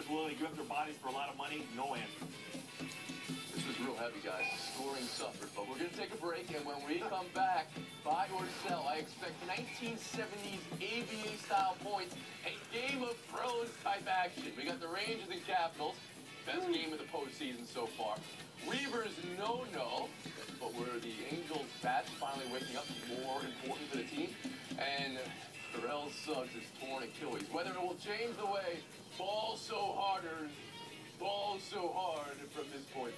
Weavers willing to give up their bodies for a lot of money? No answer. This was real heavy, guys. Scoring suffered, but we're going to take a break, and when we come back, buy or sell, I expect 1970s ABA-style points, a Game of Thrones type action. We got the Rangers and Capitals, best game of the postseason so far. Weavers, no-no, but were the Angels' bats finally waking up more important for the team? And Terrell Suggs is torn Achilles. Whether it will change the way ball so harder, ball so hard from this point.